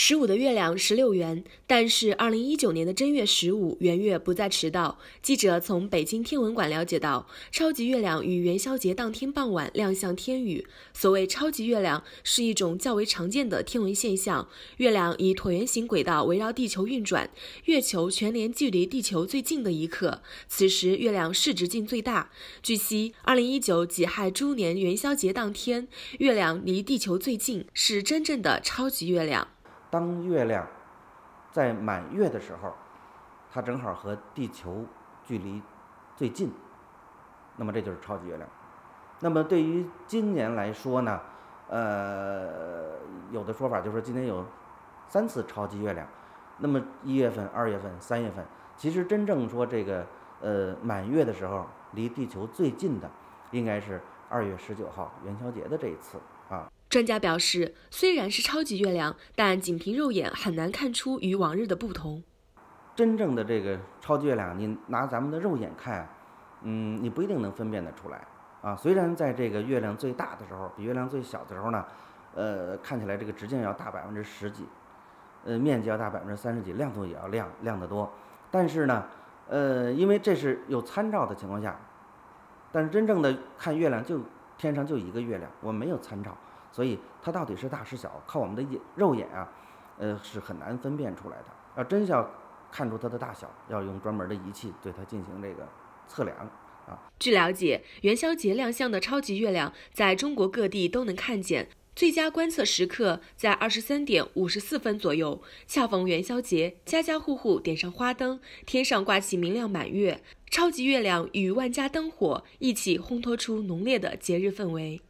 十五的月亮十六圆，但是二零一九年的正月十五圆月不再迟到。记者从北京天文馆了解到，超级月亮于元宵节当天傍晚亮相天宇。所谓超级月亮，是一种较为常见的天文现象。月亮以椭圆形轨道围绕地球运转，月球全年距离地球最近的一刻，此时月亮视直径最大。据悉，二零一九己亥猪年元宵节当天，月亮离地球最近，是真正的超级月亮。当月亮在满月的时候，它正好和地球距离最近，那么这就是超级月亮。那么对于今年来说呢，呃，有的说法就是说今年有三次超级月亮。那么一月份、二月份、三月份，其实真正说这个呃满月的时候，离地球最近的应该是二月十九号元宵节的这一次啊。专家表示，虽然是超级月亮，但仅凭肉眼很难看出与往日的不同。真正的这个超级月亮，你拿咱们的肉眼看，嗯，你不一定能分辨得出来啊。虽然在这个月亮最大的时候，比月亮最小的时候呢，呃，看起来这个直径要大百分之十几，呃，面积要大百分之三十几，亮度也要亮亮得多。但是呢，呃，因为这是有参照的情况下，但是真正的看月亮，就天上就一个月亮，我没有参照。所以它到底是大是小，靠我们的眼肉眼啊，呃是很难分辨出来的。要真要看出它的大小，要用专门的仪器对它进行这个测量啊。据了解，元宵节亮相的超级月亮在中国各地都能看见，最佳观测时刻在二十三点五十四分左右，恰逢元宵节，家家户户点上花灯，天上挂起明亮满月，超级月亮与万家灯火一起烘托出浓烈的节日氛围。